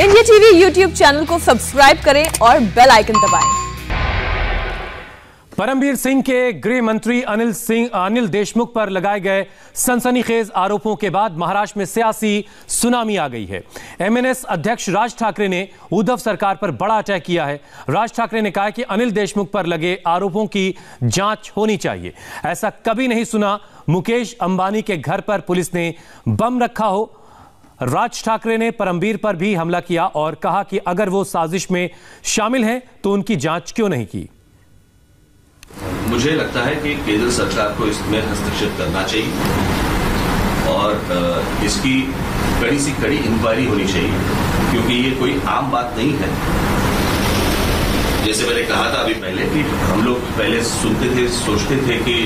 India TV YouTube channel को subscribe करें और बेल आइकन दबाएँ। परमवीर सिंह के गृह मंत्री अनिल सिंह, अनिल देशमुख पर लगाए गए सनसनीखेज आरोपों के बाद महाराष्ट्र में सियासी सुनामी आ गई है। एमएनएस अध्यक्ष राज ठाकरे ने उद्धव सरकार पर बड़ा अटैक किया है। राज ठाकरे ने कहा कि अनिल देशमुख पर लगे आरोपों की जाँच होनी चाहिए। ऐसा कभी नहीं सुना। मुकेश अंबानी के घर पर पुलिस ने बम रखा हो राज ठाकरे ने परमवीर पर भी हमला किया और कहा कि अगर वो साजिश में शामिल हैं तो उनकी जाँच क्यों नहीं की? मुझे लगता है कि केंद्र सरकार को इसमें हस्तक्षेप करना चाहिए और इसकी कड़ी सी कड़ी इंक्वायरी होनी चाहिए, क्योंकि ये कोई आम बात नहीं है। जैसे मैंने कहा था अभी पहले कि हम लोग पहले सुनते थे, सोचते थे कि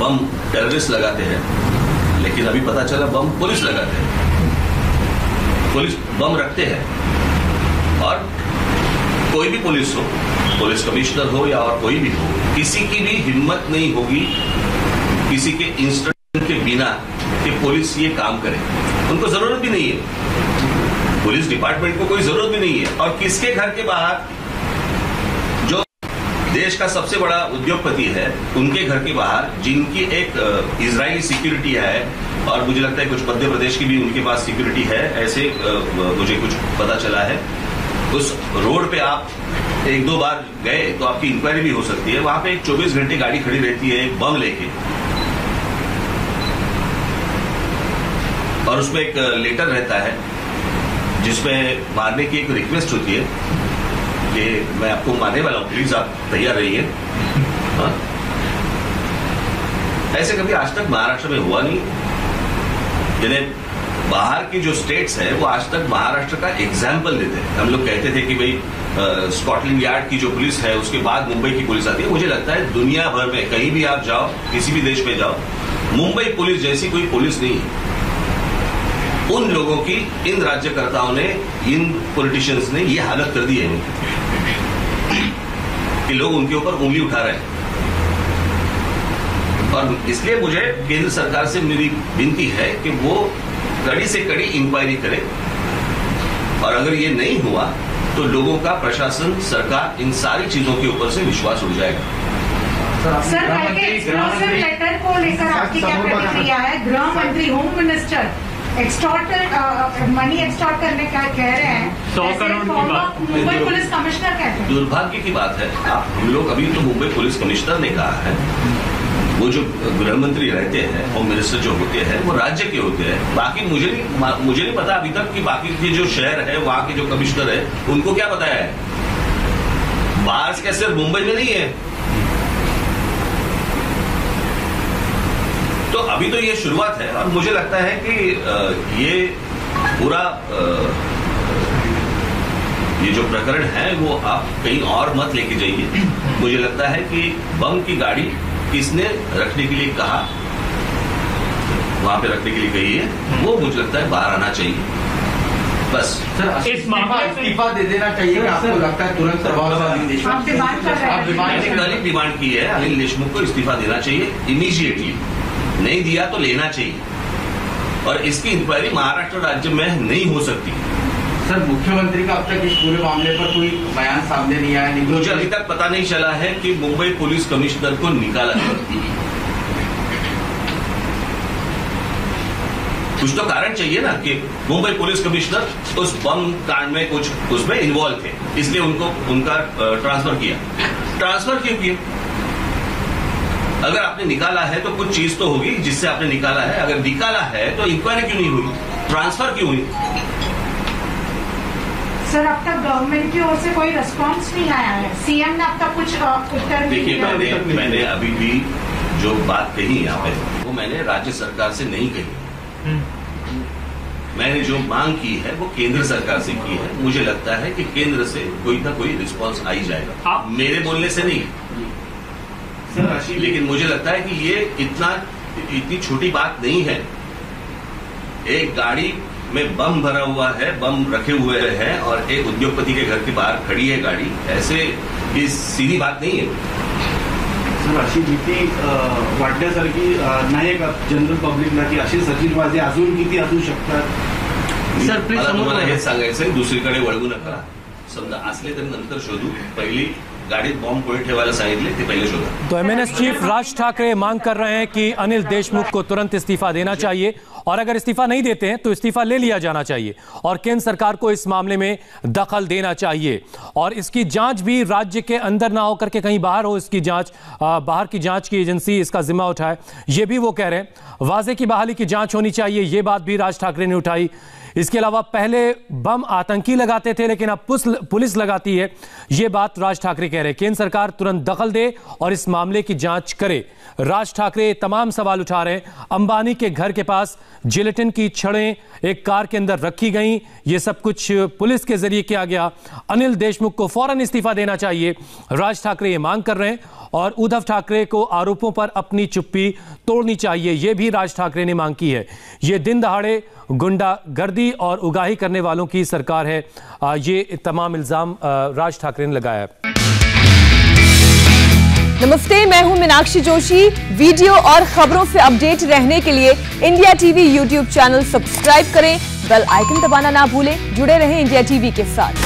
बम टेररिस्ट लगाते हैं। लेकिन अभी पता चला बम पुलिस लगाते हैं। पुलिस बम रखते हैं। और कोई भी पुलिस हो, पुलिस कमिश्नर हो या और कोई भी हो, किसी की भी हिम्मत नहीं होगी, किसी के इंस्ट्रक्शन के बिना कि पुलिस ये काम करे। उनको ज़रूरत भी नहीं है। पुलिस डिपार्टमेंट को कोई ज़रूरत भी नहीं है। और किसके घर के बाहर देश का सबसे बड़ा उद्योगपति है, उनके घर के बाहर, जिनकी एक इजरायली सिक्योरिटी है, और मुझे लगता है कुछ मध्य प्रदेश की भी उनके पास सिक्योरिटी है, ऐसे मुझे कुछ पता चला है। उस रोड पे आप एक दो बार गए तो आपकी इंक्वायरी भी हो सकती है। वहाँ पे एक 24 घंटे गाड़ी खड़ी रहती है, एक बम लेके। और उसमें एक लेटर रहता है, जिसमें मारने की एक रिक्वेस्ट होती है। कि मैं आपको मारने वाला हूँ प्लीज़ आप तैयार रहिए। हाँ? ऐसे कभी आज तक महाराष्ट्र में हुआ नहीं। जिन्हें बाहर की जो स्टेट्स है, वो आज तक महाराष्ट्र का एग्ज़ाम्पल देते हैं। हम लोग कहते थे कि भाई स्कॉटलैंड यार्ड की जो पुलिस है, उसके बाद मुंबई की पुलिस आती है। मुझे लगता है दुनिया भर में, कहीं भी आप जाओ, किसी भी देश में जाओ, मुंबई पुलिस जैसी कोई पुलिस नहीं उन लोगों की, इन राज्यकर्ताओं ने, इन पॉलिटिशियंस ने ये हालत कर दी है। कि लोग उनके ऊपर उंगली उठा रहे हैं। और इसलिए मुझे केंद्र सरकार से मेरी विनती है कि वो कड़ी से कड़ी इंक्वायरी करे। और अगर ये नहीं हुआ तो लोगों का प्रशासन सरकार इन सारी चीज़ों के ऊपर से विश्वास उठ जाएगा। सर कल के एक्सप्लोसिव लेटर को लेकर आपकी क्या प्रतिक्रिया है। गृह मंत्री home minister extorter money extort करने का कह सौ करोड़ की बात। मुंबई पुलिस कमिश्नर कहते हैं। दुर्भाग्य की बात है आप हम लोग अभी तो मुंबई पुलिस कमिश्नर ने कहा है वो जो गृह मंत्री रहते हैं होम मिनिस्टर जो होते हैं वो राज्य के होते हैं। बाकी मुझे नहीं मुझे नहीं पता अभी तक कि बाकी के जो शहर है वहाँ के जो कमिश्नर है उनको क्या बताया है? बाहर क्या सिर्फ़ मुंबई में नहीं है। तो अभी तो ये शुरुआत है और मुझे लगता है कि ये पूरा ये जो प्रकरण है वो आप कहीं और मत लेके जाइए। मुझे लगता है कि बम की गाड़ी किसने रखने के लिए कहा? वहाँ पे रखने के लिए कही है। वो मुझे लगता है बाहर आना चाहिए। बस। सर इस मामले इस्तीफा दे देना चाहिए आपको लगता है तुरंत रहे हैं। कल डिमांड की है अनिल देशमुख को इस्तीफा देना चाहिए इमीजिएटली नहीं दिया तो लेना चाहिए। और इसकी इंक्वायरी महाराष्ट्र राज्य में नहीं हो सकती। सर मुख्यमंत्री का अब तक इस पूरे मामले पर कोई बयान सामने नहीं आया मुझे अभी तक पता नहीं चला है कि मुंबई पुलिस कमिश्नर को निकाला कुछ तो कारण चाहिए ना कि मुंबई पुलिस कमिश्नर उस बम कांड में कुछ उसमें इन्वॉल्व थे, इसलिए उनको, उनका ट्रांसफ़र किया। ट्रांसफ़र क्यों किया अगर आपने निकाला है तो कुछ चीज़ तो होगी जिससे आपने निकाला है। अगर निकाला है तो इंक्वायरी क्यों नहीं हुई? ट्रांसफ़र क्यों हुई? सर अब तक गवर्नमेंट की ओर से कोई रिस्पांस नहीं आया है। सीएम ने अब तक कुछ उत्तर नहीं देखिए दिया मैंने मैंने अभी भी जो बात कही यहाँ पे वो मैंने राज्य सरकार से नहीं कही। मैंने जो मांग की है वो केंद्र सरकार से की है। मुझे लगता है कि केंद्र से कोई ना कोई रिस्पांस आ ही जाएगा। आप- मेरे बोलने से नहीं। सर लेकिन मुझे लगता है कि ये इतना इतनी छोटी बात नहीं है। एक गाड़ी में बम भरा हुआ है बम रखे हुए हैं और एक उद्योगपति के घर के बाहर खड़ी है गाड़ी। ऐसे ये सीधी बात नहीं है। सर अशी भीती वाटण्यासारखी नाही का जनरल पब्लिकला की अशी सचिनबाजी अजून किती असू शकतात? Sir, please मला. हेच सांगायचंय दुसरीकडे वळवू नका. समजा असले तर नंतर शोधू. पहिली गाडीत बॉम्ब कोणी ठेवायला चीफ राज ठाकरे मांग कर रहे हैं कि अनिल देशमुख को तुरंत इस्तीफा देना चाहिए, और अगर इस्तीफा नहीं देते हैं तो इस्तीफा ले लिया जाना चाहिए, और केंद्र सरकार को इस मामले में दखल देना चाहिए, और इसकी जाँच भी राज्य के अंदर ना होकर के कहीं बाहर हो, इसकी जाँच बाहर की जाँच की एजेंसी इसका जिम्मा उठाए, ये भी वो कह रहे हैं। वाजे की बहाली की जाँच होनी चाहिए, ये बात भी राज ठाकरे ने उठाई। इसके अलावा पहले बम आतंकी लगाते थे, लेकिन अब पुलिस लगाती है। ये बात राज ठाकरे कह रहे हैं। केंद्र सरकार तुरंत दखल दे और इस मामले की जाँच करे। राज ठाकरे तमाम सवाल उठा रहे हैं। अंबानी के घर के पास जिलेटिन की छड़ें एक कार के अंदर रखी गई। ये सब कुछ पुलिस के ज़रिए किया गया। अनिल देशमुख को फ़ौरन इस्तीफा देना चाहिए। राज ठाकरे ये मांग कर रहे हैं और उद्धव ठाकरे को आरोपों पर अपनी चुप्पी तोड़नी चाहिए। यह भी राज ठाकरे ने मांग की है। ये दिन दहाड़े गुंडागर्दी और उगाही करने वालों की सरकार है। ये तमाम इल्ज़ाम राज ठाकरे ने लगाया है। नमस्ते, मैं हूँ मीनाक्षी जोशी। वीडियो और खबरों से अपडेट रहने के लिए India TV YouTube channel subscribe करें। बेल आइकन दबाना ना भूलें। जुड़े रहें इंडिया टीवी के साथ।